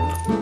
了。